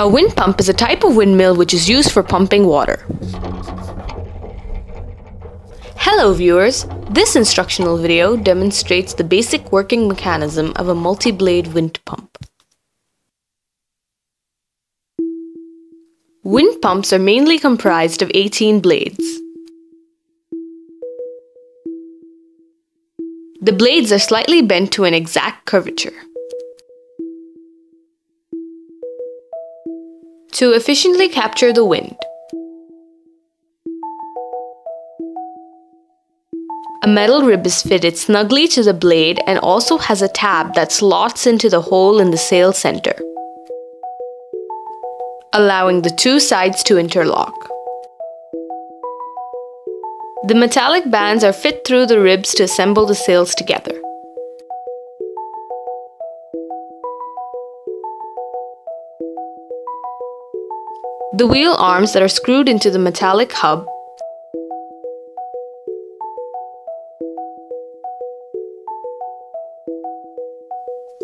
A wind pump is a type of windmill which is used for pumping water. Hello viewers! This instructional video demonstrates the basic working mechanism of a multi-blade wind pump. Wind pumps are mainly comprised of 18 blades. The blades are slightly bent to an exact curvature. To efficiently capture the wind, a metal rib is fitted snugly to the blade and also has a tab that slots into the hole in the sail center, allowing the two sides to interlock. The metallic bands are fit through the ribs to assemble the sails together. The wheel arms that are screwed into the metallic hub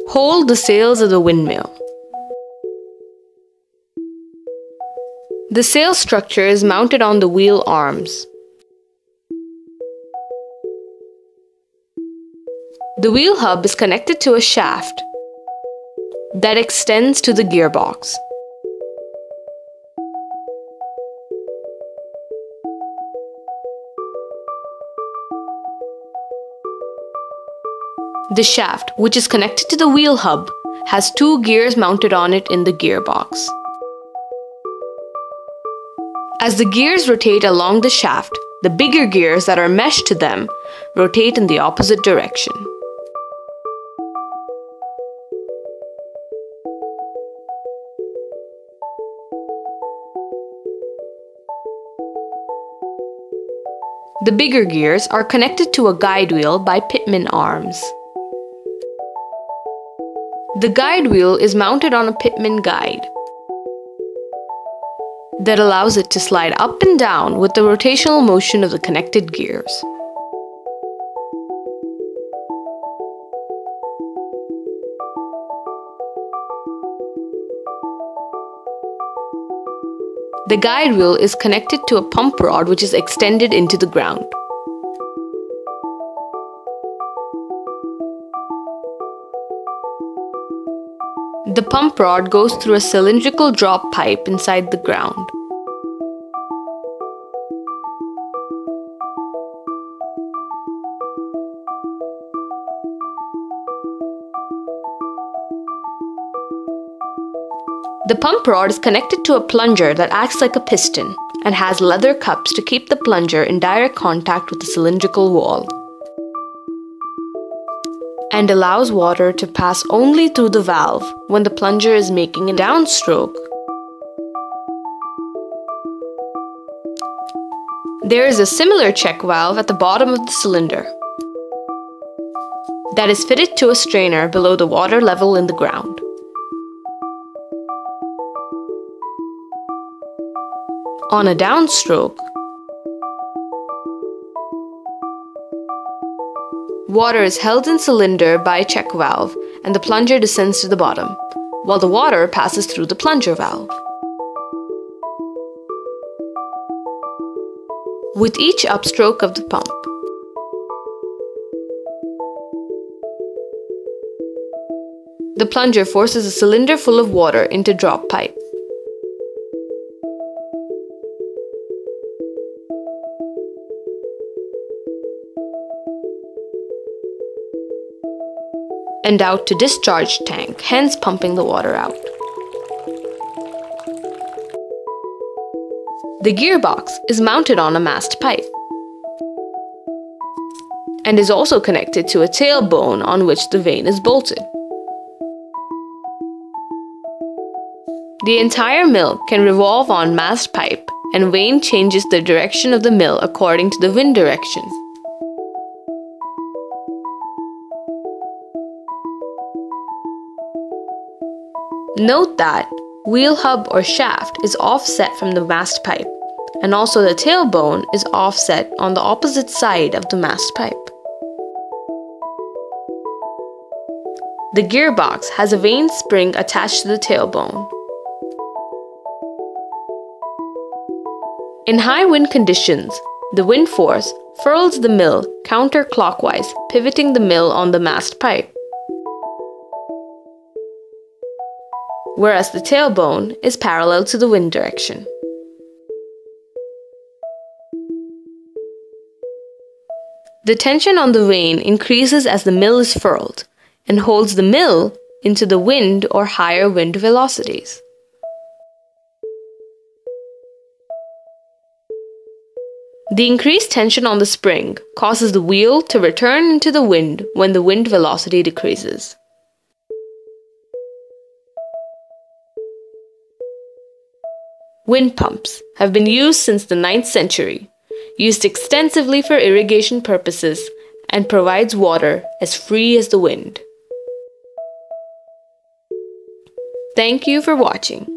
hold the sails of the windmill. The sail structure is mounted on the wheel arms. The wheel hub is connected to a shaft that extends to the gearbox. The shaft, which is connected to the wheel hub, has two gears mounted on it in the gearbox. As the gears rotate along the shaft, the bigger gears that are meshed to them rotate in the opposite direction. The bigger gears are connected to a guide wheel by pitman arms. The guide wheel is mounted on a pitman guide that allows it to slide up and down with the rotational motion of the connected gears. The guide wheel is connected to a pump rod which is extended into the ground. The pump rod goes through a cylindrical drop pipe inside the ground. The pump rod is connected to a plunger that acts like a piston and has leather cups to keep the plunger in direct contact with the cylindrical wall and allows water to pass only through the valve when the plunger is making a downstroke. There is a similar check valve at the bottom of the cylinder that is fitted to a strainer below the water level in the ground. On a downstroke, water is held in cylinder by a check valve and the plunger descends to the bottom, while the water passes through the plunger valve. With each upstroke of the pump, the plunger forces a cylinder full of water into drop pipe. And out to discharge tank, hence pumping the water out. The gearbox is mounted on a mast pipe and is also connected to a tailbone on which the vane is bolted. The entire mill can revolve on mast pipe and vane changes the direction of the mill according to the wind direction. Note that wheel hub or shaft is offset from the mast pipe and also the tailbone is offset on the opposite side of the mast pipe. The gearbox has a vane spring attached to the tailbone. In high wind conditions, the wind force furls the mill counterclockwise, pivoting the mill on the mast pipe. Whereas the tailbone is parallel to the wind direction. The tension on the vane increases as the mill is furled and holds the mill into the wind or higher wind velocities. The increased tension on the spring causes the wheel to return into the wind when the wind velocity decreases. Wind pumps have been used since the 9th century used extensively for irrigation purposes, and provides water as free as the wind. Thank you for watching.